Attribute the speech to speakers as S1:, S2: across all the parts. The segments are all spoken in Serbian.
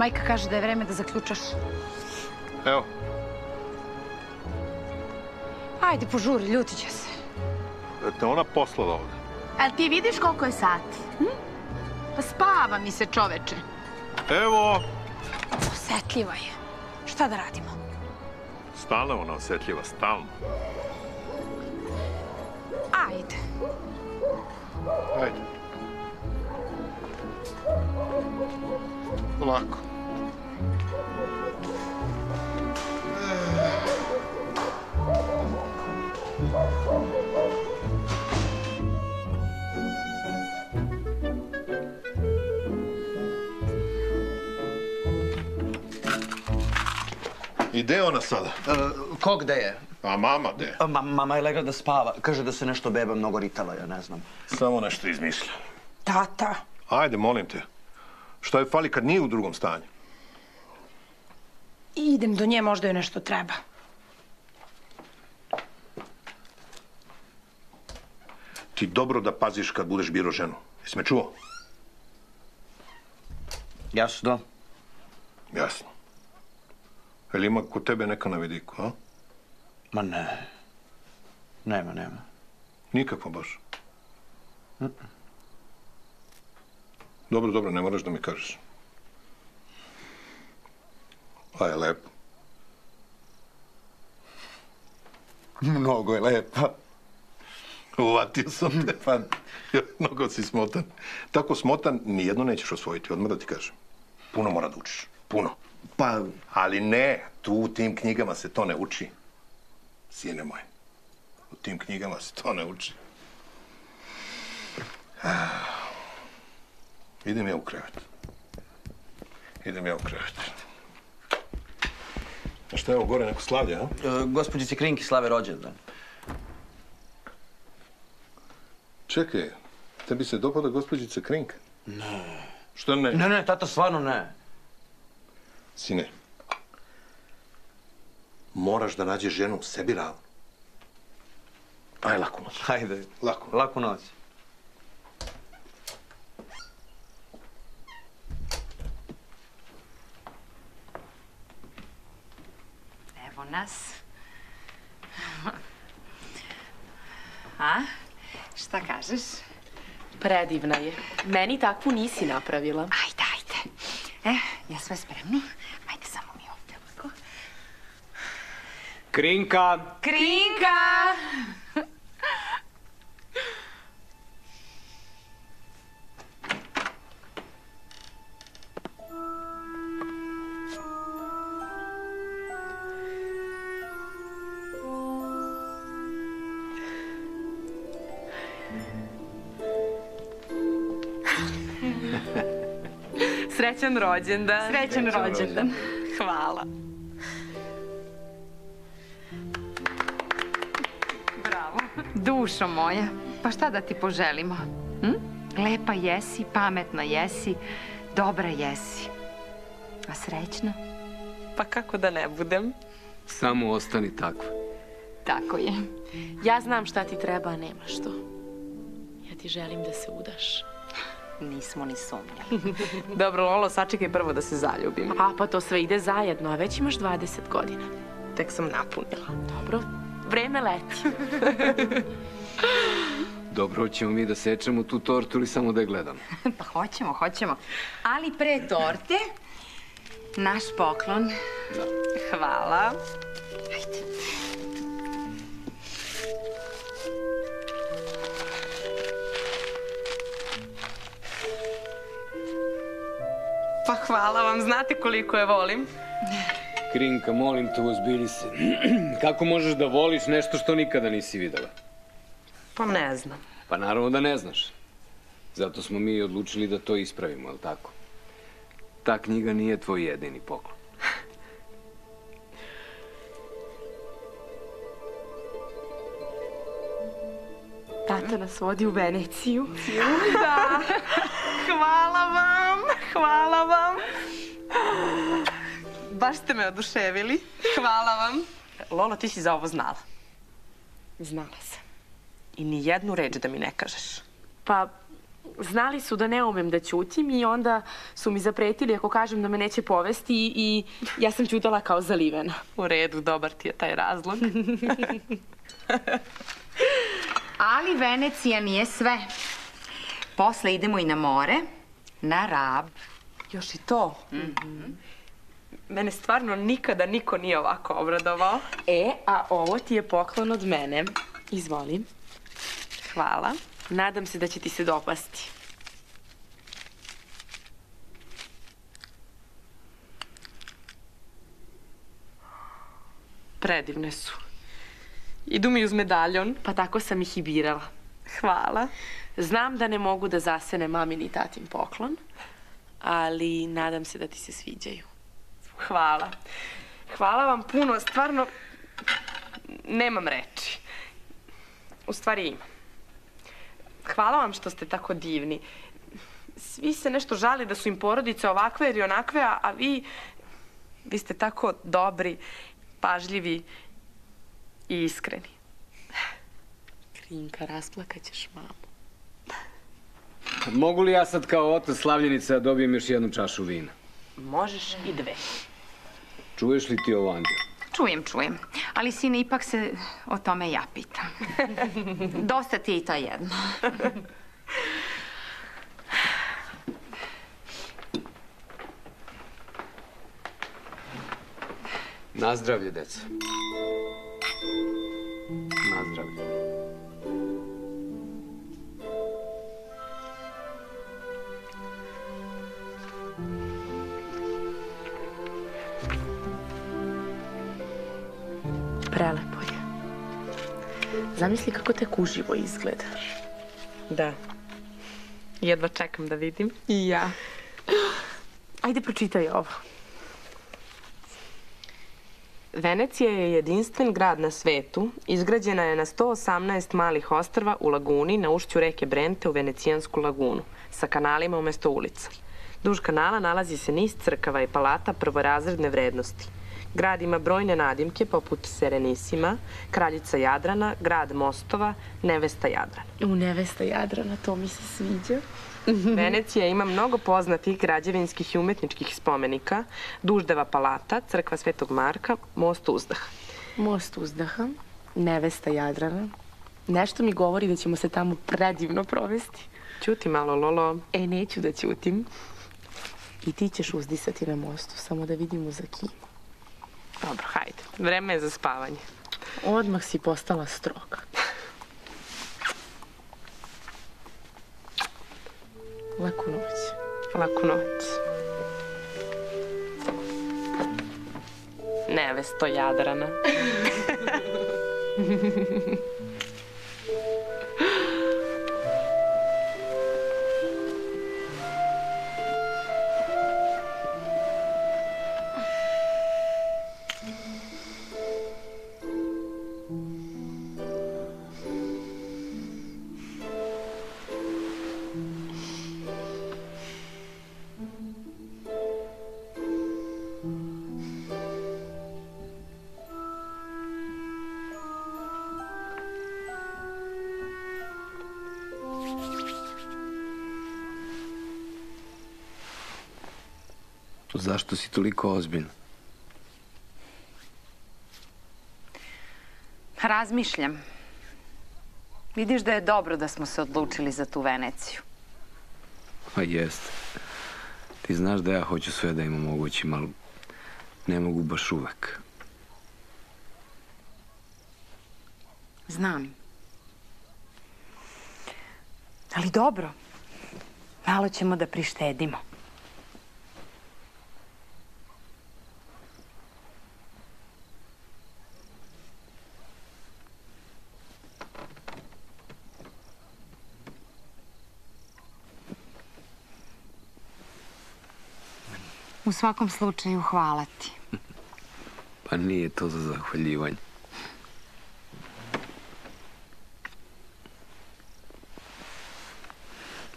S1: Majka kaže da je vreme da zaključaš.
S2: Evo,
S1: Ajde, požuri, ljuti će se.
S2: da te ona poslala ovde.
S1: A ti vidiš koliko je sati? Hm? Pa spava mi se čoveče.
S2: Evo,
S1: Osetljiva je. Šta da radimo?
S2: stalno je ona osjetljiva, stalno.
S1: Ajde.
S2: Ajde. Polako. I gde je ona sada?
S3: Ko gde je?
S2: A mama gde?
S3: A, ma- mama je legla da spava. Kaže da se nešto beba mnogo ritala, ja ne znam.
S2: Samo nešto izmišlja.
S1: Tata.
S2: Ajde, molim te. Šta je fali kad nije u drugom stanju?
S1: Idem do nje, možda joj nešto treba.
S2: Ti dobro da paziš kad budeš biro ženu. Jesi me čuo?
S3: Jasno.
S2: Jasno. Jel ima kod tebe neka na vidiku, a?
S3: Ma ne. Nema, nema.
S2: Nikakva baš. Dobro, dobro, ne moraš da mi kažeš. A je lepo.
S3: Mnogo je lepa.
S2: Uvatio sam te.
S3: Pa,
S2: Mnogo si smotan. Tako smotan, nijedno nećeš osvojiti, odmah da ti kažem. Puno mora da učiš. Puno.
S3: Pa,
S2: Ali ne, tu u tim knjigama se to ne uči. Sine moj. U tim knjigama se to ne uči. Ah. Idem ja u krevet. Idem ja u krevet. A šta je ovo gore, neko slavlje, a?
S3: e, gospođici Krinki slave rođendan.
S2: Čekaj, tebi se dopada gospođica Krinka? Ne. Što ne?
S3: Ne, ne, tata, stvarno ne.
S2: Sine, moraš da nađeš ženu sebi ravnu. Aj, lako noć.
S3: Hajde.
S2: Lako.
S3: Laku noć.
S4: Evo nas. A? Šta kažeš?
S5: Predivna je. Meni takvu nisi napravila.
S4: Ajde, ajde. E, ja sve spremno. Ajde samo mi ovdje ovako.
S6: Krinka!
S4: Krinka!
S5: Srećan rođendan.
S4: Srećan rođendan.
S5: Hvala.
S4: Dušo moja, pa šta da ti poželimo? Hm? Lepa jesi, pametna jesi, dobra jesi. A srećna?
S5: Pa kako da ne budem?
S6: Samo ostani takva.
S4: Tako je.
S5: Ja znam šta ti treba, a nema što. Ja ti želim da se udaš.
S4: Nismo ni sumnjali.
S5: Dobro, Lolo, sačekaj prvo da se zaljubim. A, pa to sve ide zajedno, a već imaš 20 godina. Tek sam napunila. Dobro, vreme leti.
S6: Dobro, hoćemo mi da sečemo tu tortu ili samo da je gledamo?
S4: pa hoćemo, hoćemo. Ali pre torte, naš poklon. Hvala. Ajde.
S5: Pa hvala vam, znate koliko je volim.
S6: Krinka, molim te, ozbilji se. Kako možeš da voliš nešto što nikada nisi videla?
S5: Pa ne znam.
S6: Pa naravno da ne znaš. Zato smo mi odlučili da to ispravimo, je li tako? Ta knjiga nije tvoj jedini poklon.
S5: Tata nas vodi u Veneciju. Da. Hvala vam, hvala vam. Baš ste me oduševili. Hvala vam. Lolo, ti si za ovo znala.
S7: Znala sam.
S5: I ni jednu reč da mi ne kažeš.
S7: Pa,
S5: Znali su da ne umem da ćutim i onda su mi zapretili ako kažem da me neće povesti i ja sam ćutala kao zalivena. U redu, dobar ti je taj razlog.
S4: Ali Venecija nije sve. Posle idemo i na more, na Rab.
S5: Još i to. Mene stvarno nikada niko nije ovako obradovao. E, a ovo ti je poklon od mene. Izvoli. Hvala. Nadam se da će ti se dopasti. Predivne su. Idu mi uz medaljon, pa tako sam ih i birala. Hvala. Znam da ne mogu da zasene mamin i tatin poklon, ali nadam se da ti se sviđaju. Hvala. Hvala vam puno, stvarno nemam reči. U stvari imam. Hvala vam što ste tako divni. Svi se nešto žali da su im porodice ovakve ili onakve, a, vi, vi ste tako dobri, pažljivi i iskreni. Krinka, rasplakaćeš mamu.
S6: Mogu li ja sad kao otac slavljenice da dobijem još jednu čašu vina?
S5: Možeš i dve.
S6: Čuješ li ti ovo, Andija?
S4: Čujem, čujem. Ali, sine, ipak se o tome ja pitam. Dosta ti je i to jedno.
S6: Nazdravlje, deca. Nazdravlje.
S5: Prelepo je. Zamisli kako tek uživo izgleda. Da. Jedva čekam da vidim. I ja. Ajde, pročitaj ovo. Venecija je jedinstven grad na svetu. Izgrađena je na 118 malih ostrva u laguni na ušću reke Brente u Venecijansku lagunu, sa kanalima umesto ulica. Duž kanala nalazi se niz crkava i palata prvorazredne vrednosti. Grad ima brojne nadimke poput Serenisima, Kraljica Jadrana, Grad Mostova, Nevesta Jadrana. U Nevesta Jadrana, to mi se sviđa. Venecija ima mnogo poznatih građevinskih i umetničkih spomenika, Duždeva palata, crkva Svetog Marka, most uzdaha. Most uzdaha, Nevesta Jadrana. Nešto mi govori da ćemo se tamo predivno provesti. Ćuti malo, Lolo. E, neću da ćutim. I ti ćeš uzdisati na mostu, samo da vidimo za kim. Dobro, hajde. Vreme je za spavanje. Odmah si postala stroga. Laku noć. Laku noć. Nevesto Jadrana.
S6: Zašto si toliko ozbiljna?
S4: Razmišljam. Vidiš da je dobro da smo se odlučili za tu Veneciju.
S6: Pa jeste. Ti znaš da ja hoću sve da im omogućim, ali ne mogu baš uvek.
S4: Znam. Ali dobro. Malo ćemo da prištedimo. U svakom slučaju, hvala ti.
S6: Pa nije to za zahvaljivanje.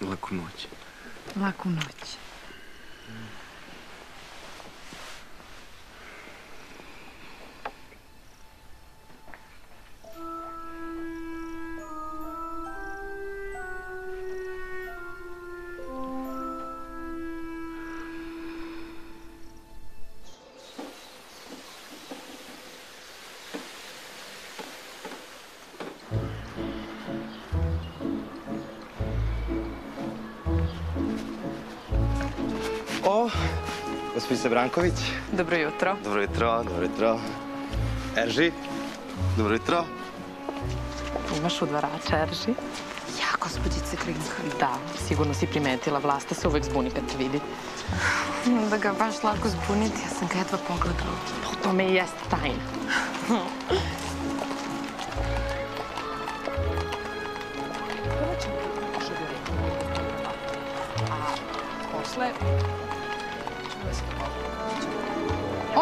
S6: Laku noć.
S4: Laku noć.
S3: Branković.
S5: Dobro jutro.
S3: Dobro jutro, dobro jutro. Erži, dobro jutro.
S5: Imaš udvarača, Erži?
S1: Ja, gospođice Klinka.
S5: Da, sigurno si primetila. Vlasta se uvek zbuni kad te vidi.
S1: Da ga baš lako zbuniti, ja sam ga jedva pogledala.
S5: U tome i jeste tajna.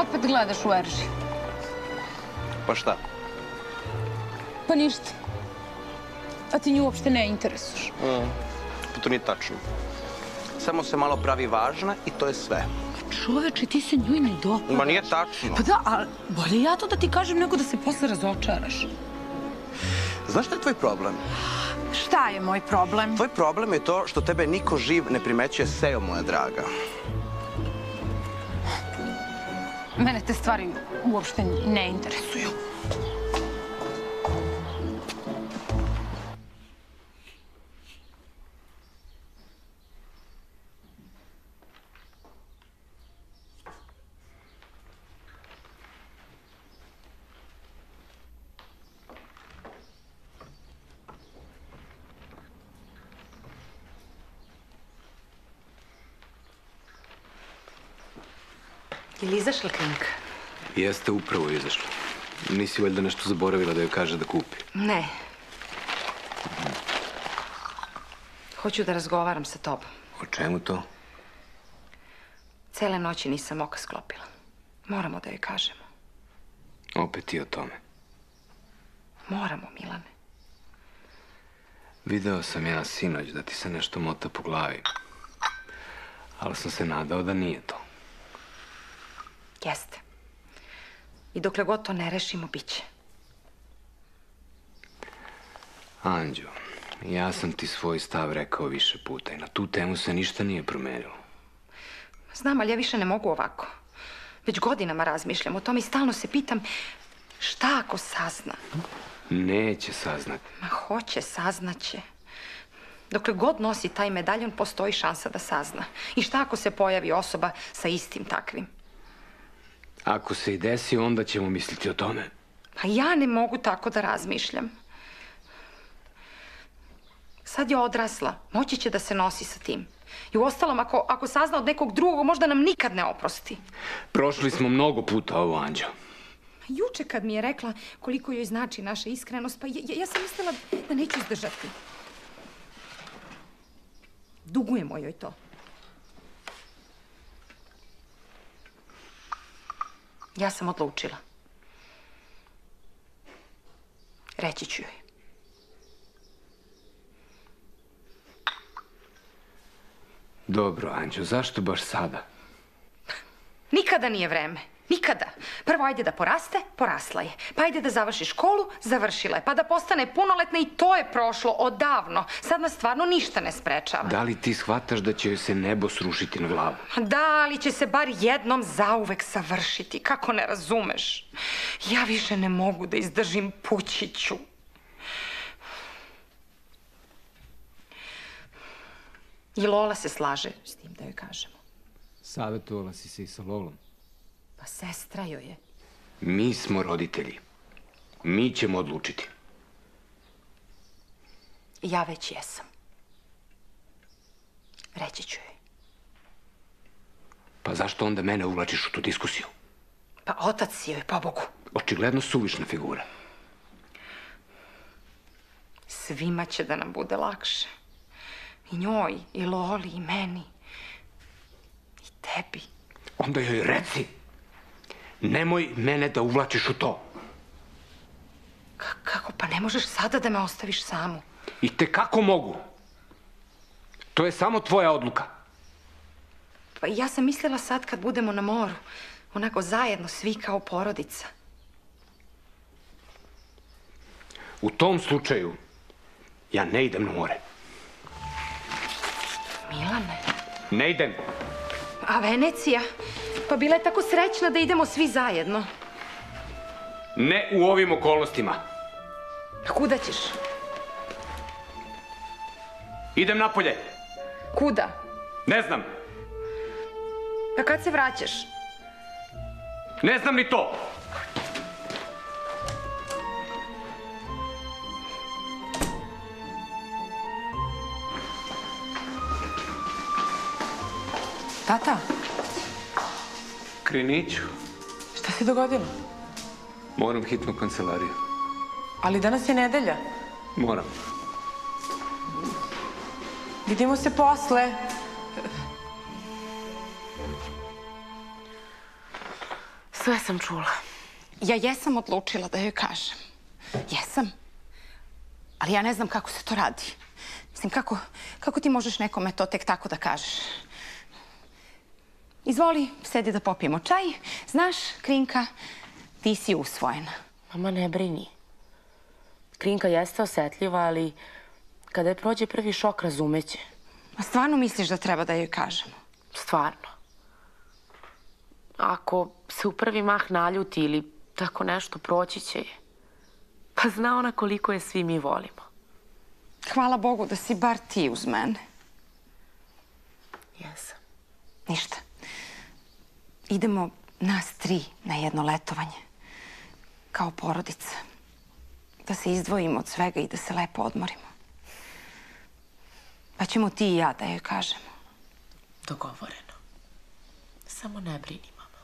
S1: Opet gledaš u Erži.
S3: Pa šta?
S1: Pa ništa. A ti nju uopšte ne interesuješ.
S3: Pa to nije tačno. Samo se malo pravi važna i to je sve.
S1: Čoveče, ti se njoj ne dopadaš.
S3: Ma nije tačno.
S1: Pa da, ali bolje ja to da ti kažem nego da se posle razočaraš.
S3: Znaš šta je tvoj problem?
S1: Šta je moj problem?
S3: Tvoj problem je to što tebe niko živ ne primećuje seo, moja draga.
S1: Mene te stvari uopšte ne interesuju.
S4: Izašla Klinka?
S6: Jeste upravo izašla. Nisi valjda nešto zaboravila da joj kaže da kupi.
S4: Ne. Hoću da razgovaram sa tobom.
S6: O čemu to?
S4: Cele noći nisam oka sklopila. Moramo da joj kažemo.
S6: Opet i o tome.
S4: Moramo, Milane.
S6: Video sam ja sinoć da ti se nešto mota po glavi. Ali sam se nadao da nije to.
S4: Jeste. I dokle god to ne rešimo, bit će.
S6: Anđo, ja sam ti svoj stav rekao više puta i na tu temu se ništa nije promenilo.
S4: Znam, ali ja više ne mogu ovako. Već godinama razmišljam o tome i stalno se pitam šta ako sazna?
S6: Neće saznati.
S4: Ma hoće, saznaće. Dokle god nosi taj medaljon, postoji šansa da sazna. I šta ako se pojavi osoba sa istim takvim?
S6: Ako se i desi, onda ćemo misliti o tome.
S4: Pa ja ne mogu tako da razmišljam. Sad je odrasla, moći će da se nosi sa tim. I uostalom, ako, ako sazna od nekog drugog, možda nam nikad ne oprosti.
S6: Prošli smo mnogo puta ovo, Anđo.
S4: Juče kad mi je rekla koliko joj znači naša iskrenost, pa ja, ja sam mislila da neću izdržati. Dugujemo joj to. Ja sam odlučila. Reći ću joj.
S6: Dobro, Anđo, zašto baš sada?
S4: Nikada nije vreme. Nikada. Prvo ajde da poraste, porasla je. Pa ajde da završi školu, završila je. Pa da postane punoletna i to je prošlo odavno. Sad nas stvarno ništa ne sprečava.
S6: Da li ti shvataš da će joj se nebo srušiti na glavu?
S4: Da, ali će se bar jednom zauvek savršiti. Kako ne razumeš? Ja više ne mogu da izdržim pućiću. I Lola se slaže s tim da joj kažemo.
S6: Savjetovala si se i sa Lolom.
S4: Pa sestra joj je.
S6: Mi smo roditelji. Mi ćemo odlučiti.
S4: Ja već jesam. Reći ću joj.
S6: Pa zašto onda mene uvlačiš u tu diskusiju?
S4: Pa otac si joj, pobogu.
S6: Očigledno suvišna figura.
S4: Svima će da nam bude lakše. I njoj, i Loli, i meni. I tebi.
S6: Onda joj reci. Nemoj mene da uvlačiš u to.
S4: K- kako? Pa ne možeš sada da me ostaviš samu.
S6: I te kako mogu? To je samo tvoja odluka.
S4: Pa ja sam mislila sad kad budemo na moru. Onako zajedno, svi kao porodica.
S6: U tom slučaju, ja ne idem na more.
S4: Milane.
S6: Ne idem.
S4: A Venecija? Pa bila je tako srećna da idemo svi zajedno.
S6: Ne u ovim okolnostima.
S4: A kuda ćeš?
S6: Idem napolje.
S4: Kuda?
S6: Ne znam.
S4: Pa kad se vraćaš?
S6: Ne znam ni to!
S5: Tata,
S6: Kriniću,
S5: šta se dogodilo?
S6: moram hitnu kancelariju.
S5: Ali danas je nedelja.
S6: Moram.
S5: Vidimo se posle. Sve sam čula.
S4: Ja jesam odlučila da joj kažem. Jesam. Ali ja ne znam kako se to radi. Mislim, kako, kako ti možeš nekome to tek tako da kažeš? Izvoli, sedi da popijemo čaj. Znaš, Krinka, ti si usvojena.
S7: Mama, ne brini. Krinka jeste osetljiva, ali kada je prođe prvi šok, razumeće.
S4: A stvarno misliš da treba da joj kažemo?
S7: Stvarno. Ako se u prvi mah naljuti ili tako nešto, proći će je. Pa zna ona koliko je svi mi volimo.
S4: Hvala Bogu da si bar ti uz mene.
S7: Jesam.
S4: Ništa. Idemo nas tri na jedno letovanje. Kao porodica. Da se izdvojimo od svega i da se lepo odmorimo. Pa ćemo ti i ja da joj kažemo.
S7: Dogovoreno. Samo ne brini, mama.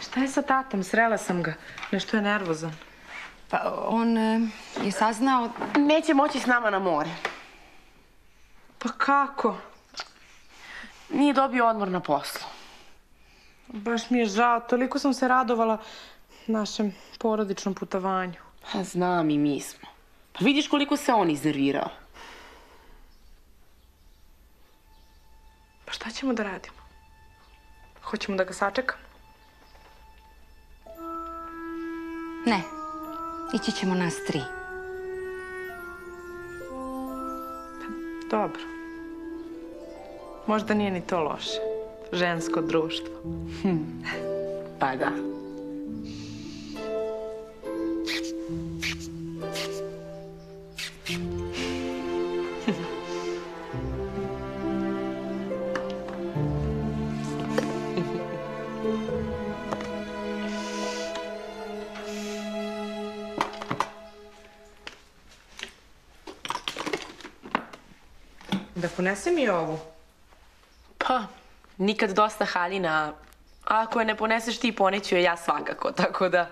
S5: Šta je sa tatom? Srela sam ga. Nešto je nervozan.
S4: Pa on e, je saznao...
S7: Neće moći s nama na more.
S5: Pa kako?
S7: Nije dobio odmor na poslu.
S5: Baš mi je žao. Toliko sam se radovala našem porodičnom putovanju.
S7: Pa znam i mi smo. Pa vidiš koliko se on iznervirao.
S5: Pa šta ćemo da radimo? Hoćemo da ga sačekamo?
S4: Ne. Ići ćemo nas tri.
S5: Dobro. Možda nije ni to loše. Žensko društvo.
S7: Pa da.
S5: Da ponesem i ovu.
S7: Pa, nikad dosta haljina. A ako je ne poneseš ti, poneću je ja svakako, tako da...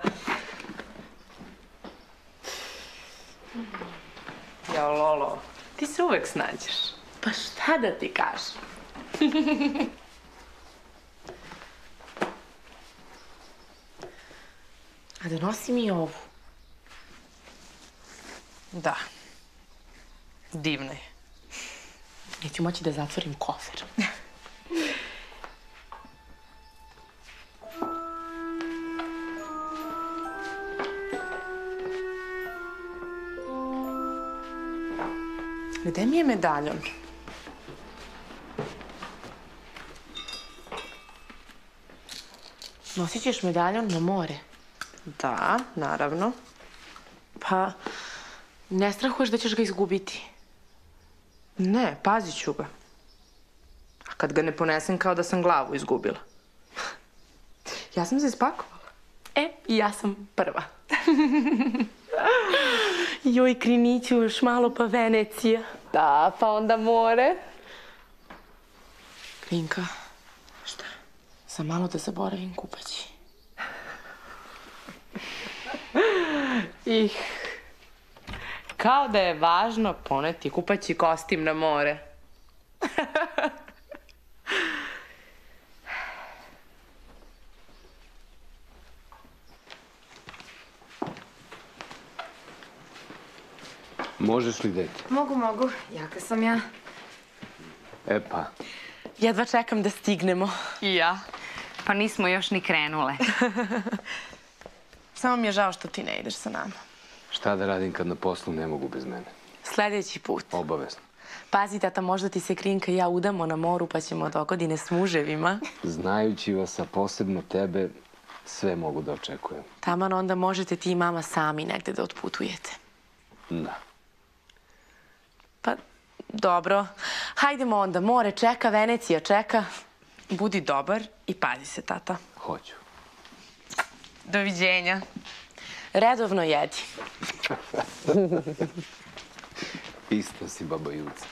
S5: Ja, Lolo, ti se uvek snađeš.
S7: Pa šta da ti kažem? A donosi mi ovu.
S5: Da. Divno je.
S7: Neću moći da zatvorim kofer.
S5: Gde mi je medaljon?
S7: Nosit ćeš medaljon na more.
S5: Da, naravno.
S7: Pa, ne strahuješ da ćeš ga izgubiti.
S5: Ne, pazit ću ga. A kad ga ne ponesem kao da sam glavu izgubila. ja sam se spakovala.
S7: E, i ja sam prva. Joj, Kriniću, još malo pa Venecija.
S5: Da, pa onda more.
S7: Krinka. Šta? Sam malo da zaboravim kupaći.
S5: Ih. Kao da je važno poneti kupaći kostim na more.
S6: Možeš li, dete?
S4: Mogu, mogu. Jaka sam ja.
S6: E pa,
S7: Jedva čekam da stignemo.
S5: I ja.
S4: Pa nismo još ni krenule.
S5: Samo mi je žao što ti ne ideš sa nama.
S6: Šta da radim kad na poslu ne mogu bez mene?
S7: Sljedeći put.
S6: Obavezno.
S7: Pazi, tata, možda ti se Krinka i ja udamo na moru pa ćemo do godine s muževima.
S6: Znajući vas, a posebno tebe, Sve mogu da očekujem.
S7: Taman onda možete ti i mama sami negde da otputujete.
S6: Da.
S7: Pa, dobro. Hajdemo onda. More čeka, Venecija čeka. Budi dobar i pazi se, tata.
S6: Hoću.
S7: Doviđenja. Редовно яди.
S6: Иста си, баба Юца.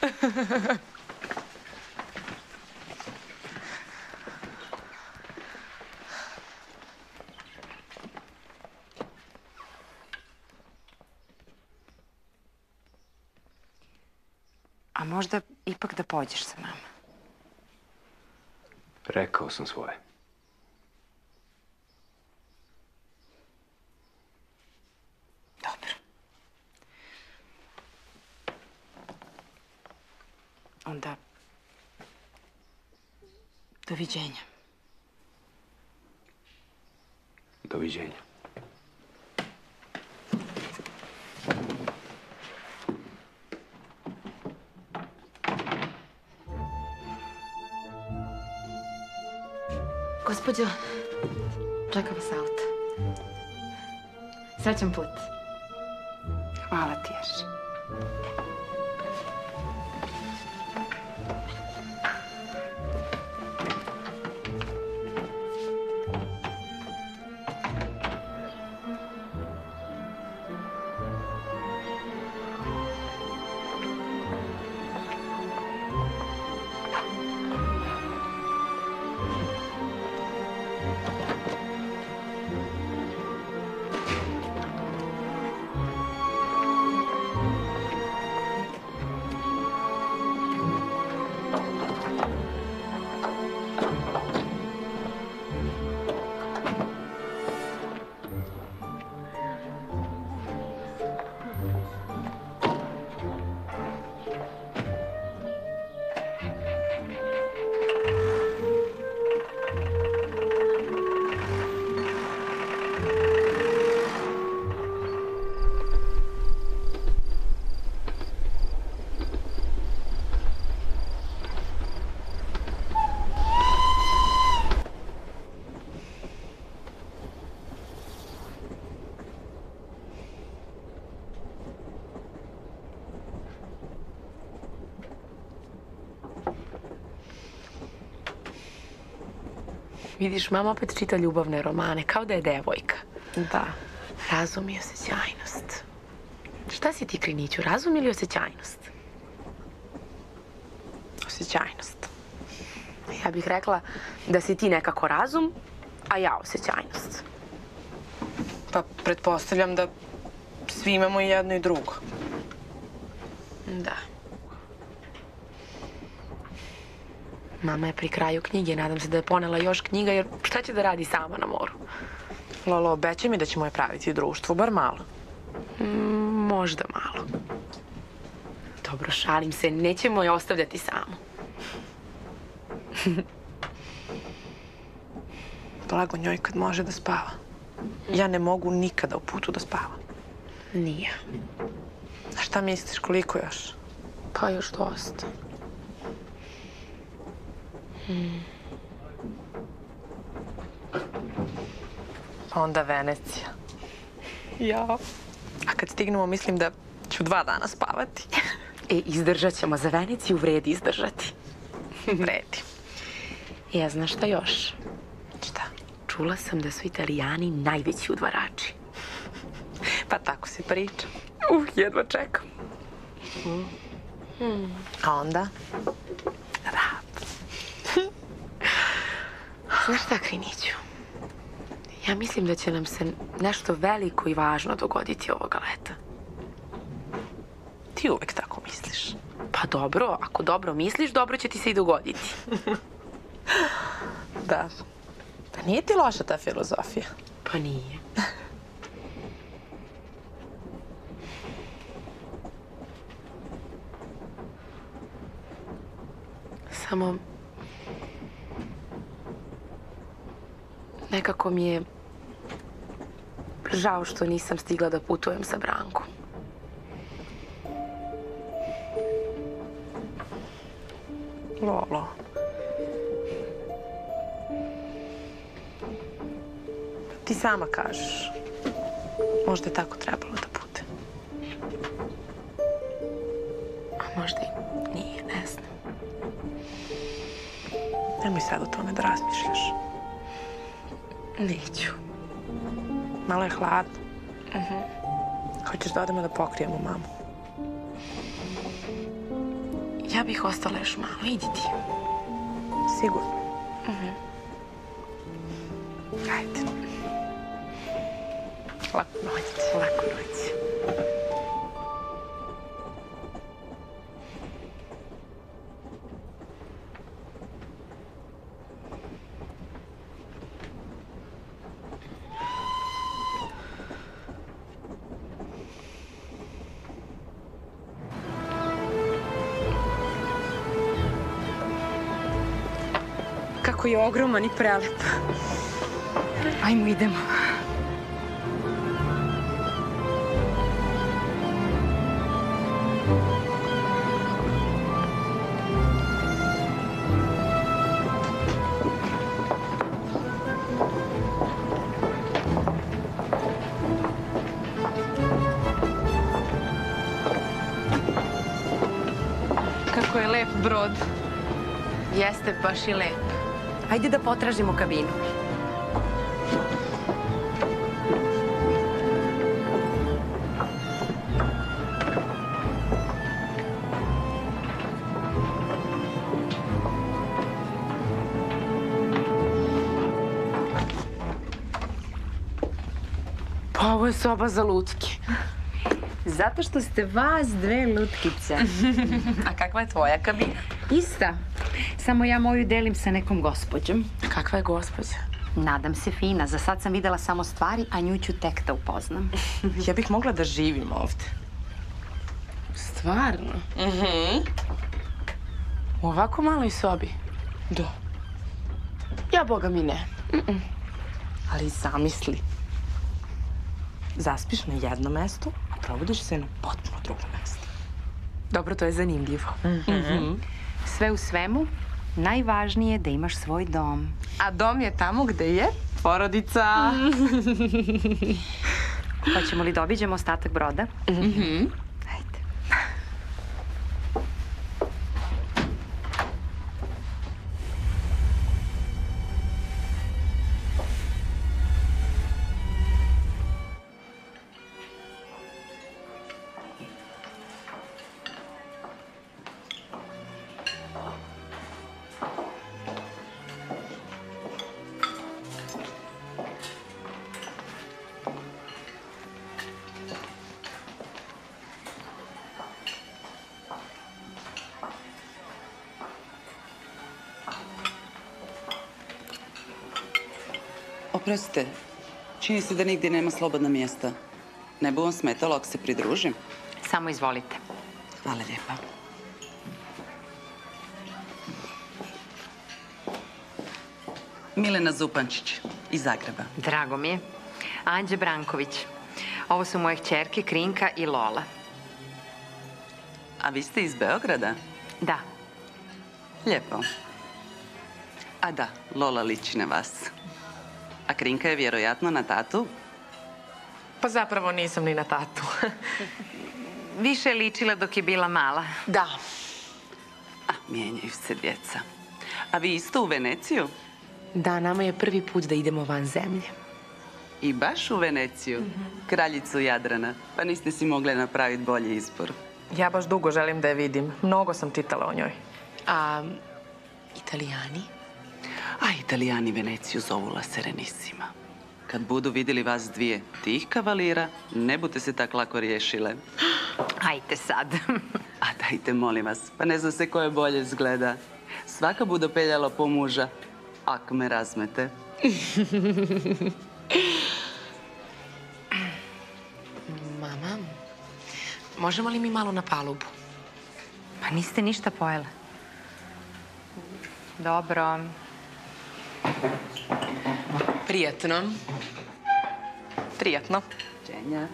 S4: А може да и да поđeš sa nama?
S6: Rekao sam svoje.
S4: Onda... Doviđenja.
S6: Doviđenja.
S4: Gospodjo, čeka vas auto. Srećan put. Hvala ti, Jerži.
S7: Vidiš, mama opet čita ljubavne romane, kao da je devojka.
S5: Da.
S7: Razum i osjećajnost. Šta si ti, Kriniću, razum ili osjećajnost?
S5: Osjećajnost.
S7: Ja bih rekla da si ti nekako razum, a ja osjećajnost.
S5: Pa pretpostavljam da svi imamo i jedno i drugo.
S7: Da. Mama je pri kraju knjige, nadam se da je ponela još knjiga, jer šta će da radi sama na moru?
S5: Lolo, obećaj mi da ćemo je praviti društvo, bar malo.
S7: Možda malo. Dobro, šalim se, nećemo je ostavljati samu.
S5: Blago njoj kad može da spava. Ja ne mogu nikada u putu da spavam.
S7: Nije.
S5: A šta misliš, koliko još?
S7: Pa još dosta.
S5: Pa onda Venecija. Ja. A kad stignemo, mislim da ću dva dana spavati.
S7: E, izdržat ćemo za Veneciju, vredi izdržati.
S5: Vredi.
S7: Ja znaš šta još?
S5: Šta?
S7: Čula sam da su italijani najveći udvarači.
S5: Pa tako se priča.
S7: Uh, jedva čekam.
S5: A onda?
S7: Znaš šta, Kriniću? Ja mislim da će nam se nešto veliko i važno dogoditi ovoga leta.
S5: Ti uvek tako misliš.
S7: Pa dobro, ako dobro misliš, dobro će ti se i dogoditi.
S5: Da. Pa nije ti loša ta filozofija.
S7: Pa nije. Samo... Nekako mi je žao što nisam stigla da putujem sa Brankom.
S5: Lolo.
S7: Ti sama kažeš. Možda je tako trebalo da bude. A možda i nije, ne znam. Nemoj sad o tome da razmišljaš. Neću. Malo je hladno. Hoćeš da odemo da pokrijemo mamu? Ja bih ostala još malo. Idi ti. Sigurno. Ajde. Laku noć. Laku noć. Ogroman i prelep.
S4: Ajmo, idemo.
S7: Kako je lep brod. Jeste baš i lep.
S4: Ajde da potražimo kabinu.
S7: Pa ovo je soba za lutke.
S4: Zato što ste vas dve lutkice.
S7: A kakva je tvoja kabina?
S4: Ista. Samo ja moju delim sa nekom gospođom.
S7: Kakva je gospođa?
S4: Nadam se fina. Za sad sam videla samo stvari, a nju ću tek da upoznam.
S7: Ja bih mogla da živim ovde. Stvarno? Mhm. U ovako maloj sobi? Da. Ja, boga mi ne. Mm-mm. Ali zamisli. Zaspiš na jednom mestu, a probudiš se na potpuno drugom mestu. Dobro, to je zanimljivo.
S4: Sve u svemu, najvažnije je da imaš svoj dom.
S7: A dom je tamo gde je porodica.
S4: Hoćemo li da obiđemo ostatak broda? Ajde.
S8: Oprostite, čini se da nigdje nema slobodna mjesta. Ne bu vam smetalo ako se pridružim?
S4: Samo izvolite.
S8: Hvala lijepa. Milena Zupančić iz Zagreba.
S4: Drago mi je. Anđe Branković. Ovo su moje kćerke Krinka i Lola.
S8: A vi ste iz Beograda?
S4: Da,
S8: Lijepo. A da, Lola liči na vas. A Krinka je vjerojatno na tatu?
S7: Pa zapravo nisam ni na tatu.
S4: više je ličila dok je bila mala.
S7: da.
S8: A, mijenjaju se djeca. A vi isto u Veneciju?
S7: Da, nama je prvi put da idemo van zemlje.
S8: I baš u Veneciju? Kraljicu Jadrana. Pa niste si mogle napraviti bolji izbor.
S7: Ja baš dugo želim da je vidim. Mnogo sam čitala o njoj. A italijani?
S8: A italijani Veneciju zovu La Serenissima. Kad budu vidjeli vas dvije tih kavalira, ne bute se tak lako riješile.
S4: Ajte sad.
S8: A dajte, molim vas, pa ne zna se koje bolje zgleda. Svaka bude peljala po muža, ak me razmete.
S7: Mama, možemo li mi malo na palubu?
S4: Pa niste ništa pojele. Dobro.
S7: Prijetno. Prijetno.
S8: Čenja.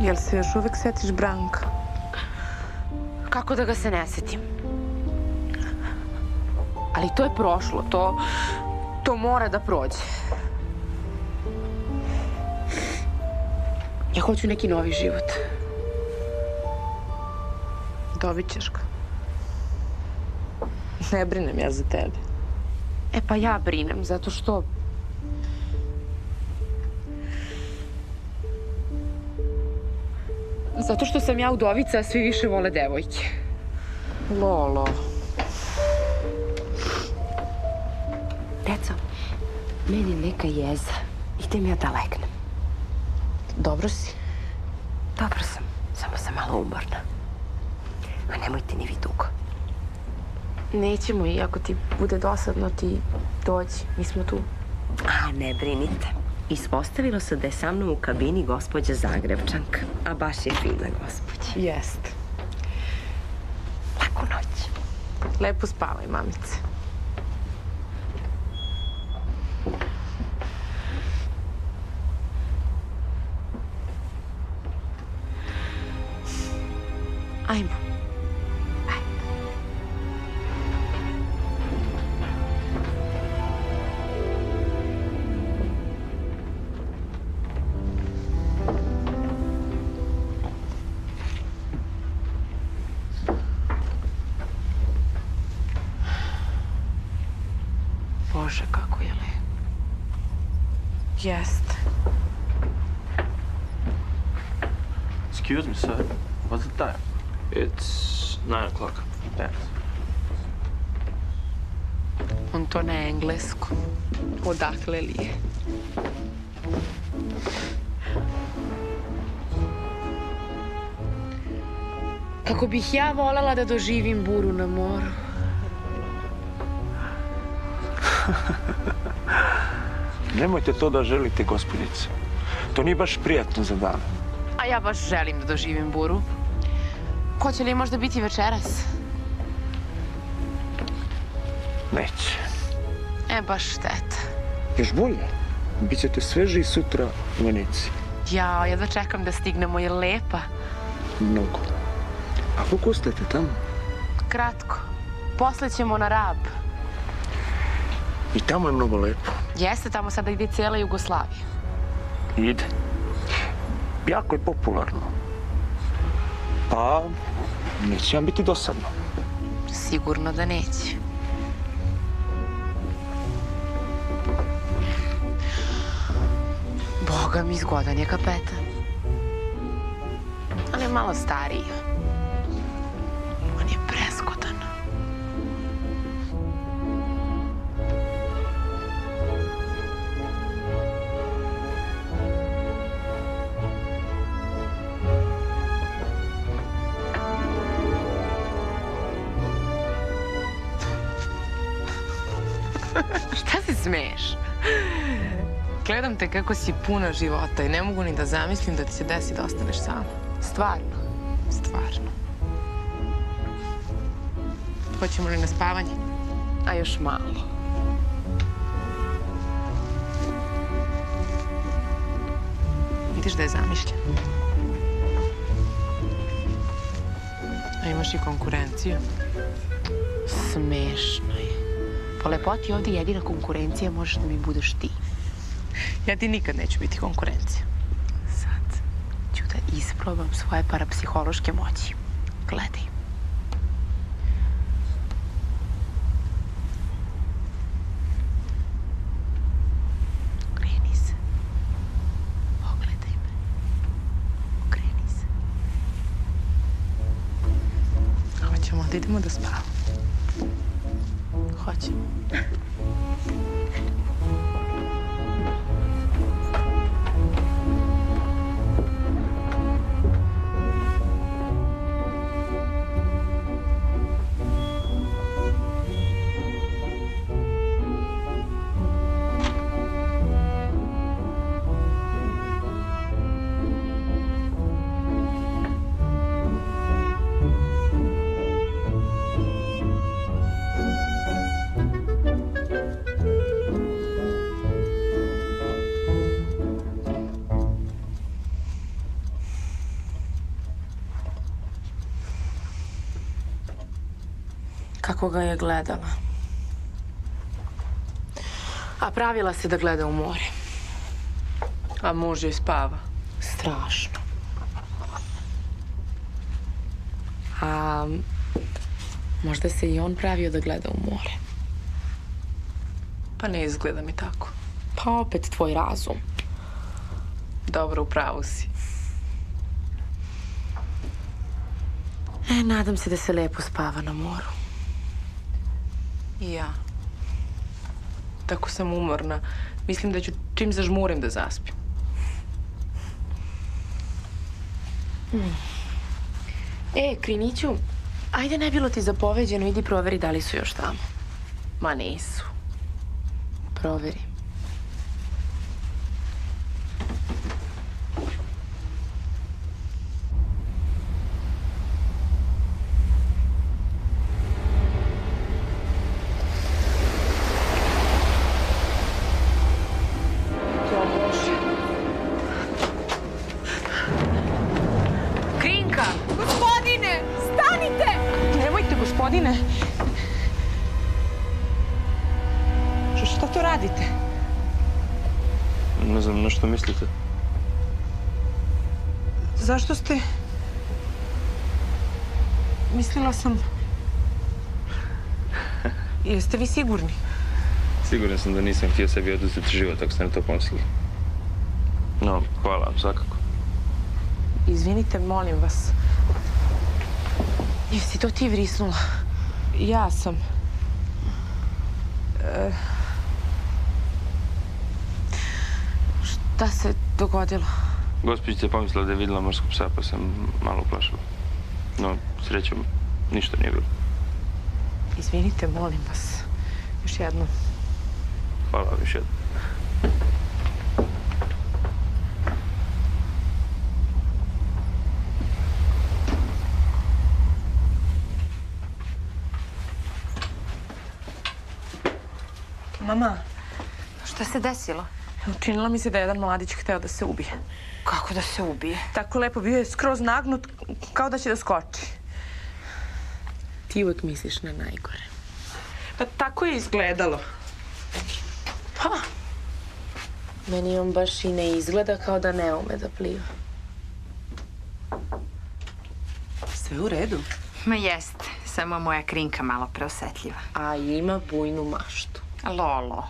S7: Jel se još uvek setiš Branka?
S5: Kako da ga se ne setim? Ali to je prošlo, to, to mora da prođe. Ja hoću neki novi život.
S7: Dobit ćeš ga. Ne brinem ja za tebe.
S5: E pa ja brinem, zato što... Zato što sam ja udovica, a svi više vole devojke.
S7: Lolo.
S5: Deco, meni neka jeza. Idem ja da legnem.
S7: Dobro si.
S5: Dobro sam, samo sam malo umorna. A nemojte ni vi dugo.
S7: Nećemo i ako ti bude dosadno ti dođi. Mi smo tu.
S9: A, ne brinite. Ispostavilo se da je sa mnom u kabini gospođa Zagrebčanka. A baš je fina gospođa.
S7: Jest.
S9: Laku noć.
S7: Lepo spavaj, mamice. Jest.
S10: Excuse me, sir. What's the time?
S11: It's nine o'clock.
S10: Thanks.
S7: On to na engleskom. Odakle li je?
S5: Kako bih ja volela da doživim buru na moru.
S11: Nemojte to da želite, gospodice. To nije baš prijatno za dan.
S7: A ja baš želim da doživim buru. Hoće li možda biti večeras?
S11: Neće.
S7: E, baš šteta.
S11: Još bolje. Bićete sveži sutra u Veneciji.
S7: Ja, jedva čekam da stignemo, je lepa.
S11: Mnogo. A koliko ostajete tamo?
S7: Kratko. Posle ćemo na Rab.
S11: I tamo je mnogo lepo.
S7: Jeste, tamo sada ide cijela Jugoslavija.
S11: Ide. Jako je popularno. Pa, neće vam biti dosadno.
S7: Sigurno da neće. Boga mi zgodan je kapetan. Ali je malo stariji. Smeješ? Gledam te kako si puna života i ne mogu ni da zamislim da ti se desi da ostaneš sam. Stvarno. Stvarno. Hoćemo li na spavanje? A još malo. Vidiš da je zamišljen. A imaš i konkurenciju. Smešno. Po lepoti ovdje jedina konkurencija možeš da mi budeš ti. Ja ti nikad neću biti konkurencija. Sad ću da isprobam svoje parapsihološke moći. Gledaj. Da idemo da spavamo. Kako ga je gledala. A pravila se da gleda u more.
S5: A muž joj spava.
S7: Strašno. A možda se i on pravio da gleda u more.
S5: Pa ne izgleda mi tako.
S7: Pa opet tvoj razum.
S5: Dobro, u pravu si.
S7: E, nadam se da se lepo spava na moru.
S5: I ja. Tako sam umorna. Mislim da ću čim zažmurim da zaspim.
S7: E, Kriniću, ajde ne bilo ti zapoveđeno, idi proveri da li su još tamo. Ma nisu. Proveri.
S5: Jeste vi sigurni?
S11: Siguran sam da nisam htio sebi oduzeti život ako ste na to pomislili. No, hvala vam, svakako.
S7: Izvinite, molim vas. Jesi to ti vrisnula?
S5: Ja sam.
S7: Šta se dogodilo?
S11: Gospođica je pomislila da je vidjela morskog psa, pa sam malo uplašila. No, srećom, ništa nije bilo.
S5: Izvinite, molim vas. Još jednom.
S11: Hvala vam još jednom.
S5: Mama,
S4: Šta se desilo?
S5: učinilo mi se da je jedan mladić hteo da se ubije.
S4: Kako da se ubije?
S5: Tako lepo, bio je skroz nagnut, kao da će da skoči.
S7: Ti uvek misliš na najgore.
S5: Pa tako je izgledalo.
S7: Pa, meni on baš i ne izgleda kao da ne ume da pliva.
S8: Sve u redu.
S4: Ma jeste, samo moja krinka malo preosetljiva.
S7: A ima bujnu maštu.
S4: Lolo.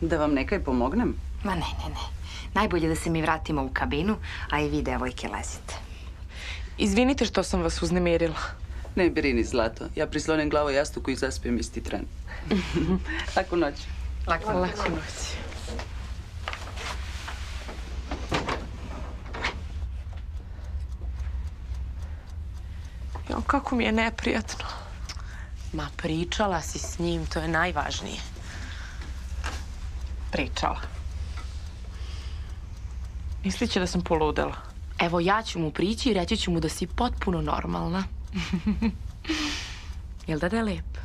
S8: Da vam nekaj pomognem?
S4: Ma ne, ne, ne. Najbolje da se mi vratimo u kabinu, a i vi, devojke, lezite.
S5: Izvinite što sam vas uznemirila.
S8: Ne brini, Zlato. Ja prislonim glavu jastuku i zaspijem isti tren. Laku noć.
S4: Lako,
S5: Laku noć. Jo, kako mi je neprijatno.
S7: Ma pričala si s njim, to je najvažnije.
S5: Pričala. Misliće da sam poludela.
S7: Evo ja ću mu prići i reći ću mu da si potpuno normalna. Jel da da je lep?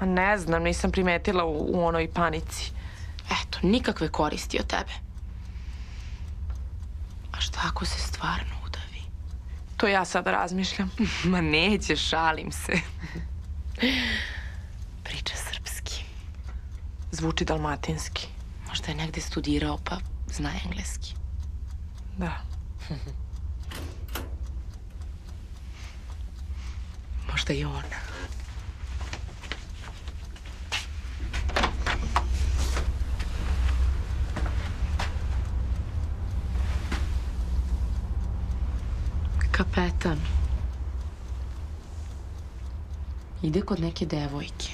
S5: A ne znam, nisam primetila u, u onoj panici.
S7: Eto, nikakve koristi od tebe. A šta ako se stvarno udavi?
S5: To ja sada razmišljam.
S7: Ma neće, šalim se. Priča srpski.
S5: Zvuči dalmatinski.
S7: Možda je negde studirao pa zna engleski.
S5: Da.
S7: Možda i on. Kapetan. Ide kod neke devojke.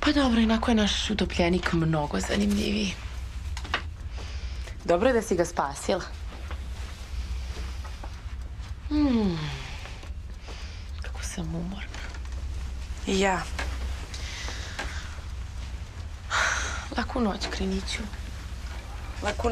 S7: Pa dobro, inako je naš utopljenik mnogo zanimljiviji. Dobro je da si ga spasila. Hmm. Kako sam umorna.
S5: I ja.
S7: Laku noć, Kriniću.
S5: Laku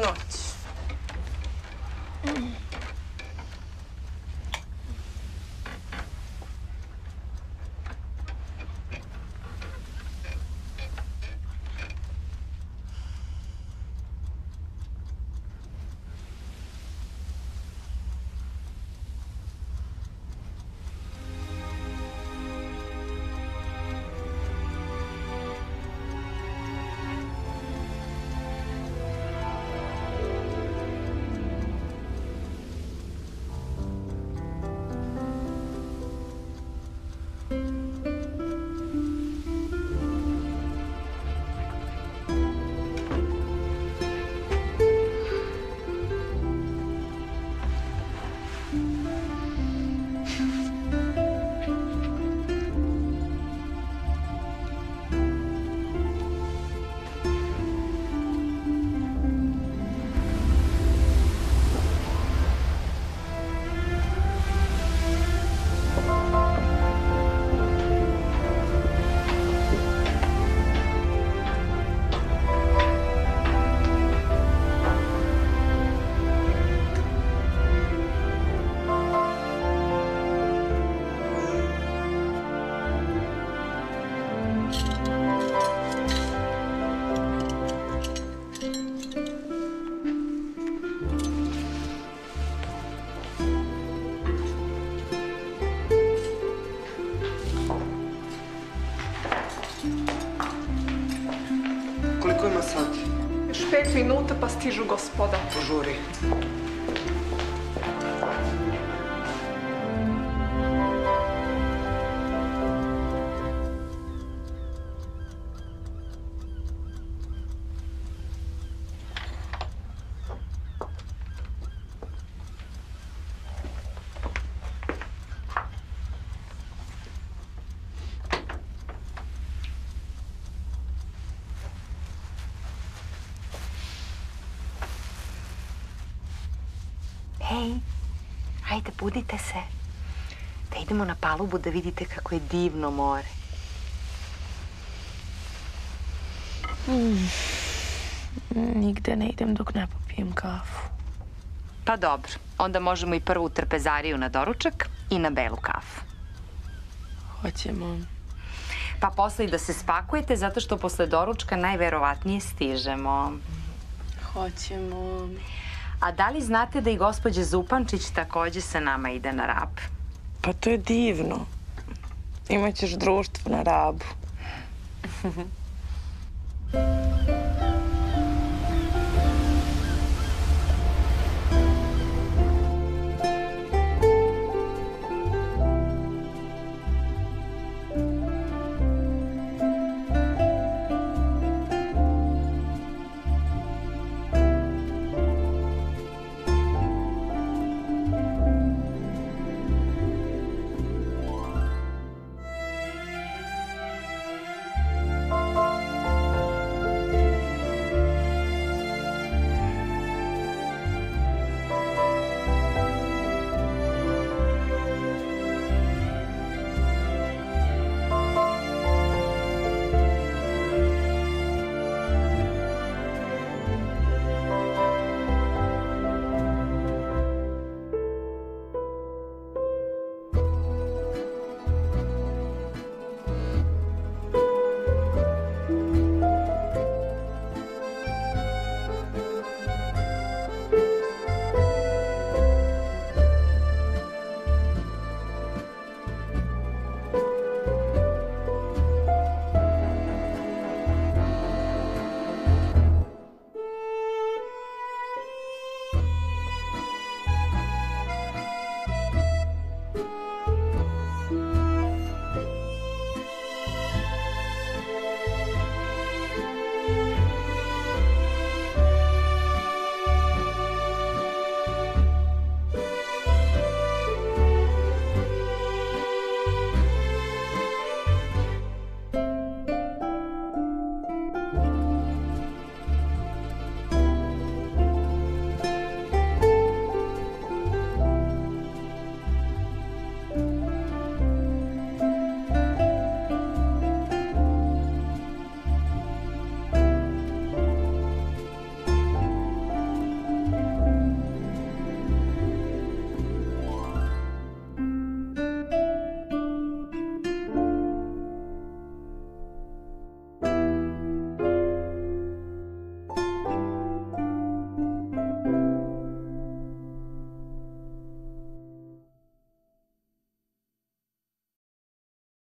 S12: minuta pa stižu gospoda.
S6: Požuri.
S4: Hajde, budite se. Da idemo na palubu da vidite kako je divno more.
S7: Nigde ne idem dok ne popijem kafu.
S4: Pa dobro, onda možemo i prvu trpezariju na doručak i na belu kafu.
S7: Hoćemo.
S4: Pa posle i da se spakujete, zato što posle doručka najverovatnije stižemo.
S7: Hoćemo.
S4: A da li znate da i gospođa Zupančić takođe sa nama ide na rab?
S7: Pa to je divno. Imaćeš društvo na rabu.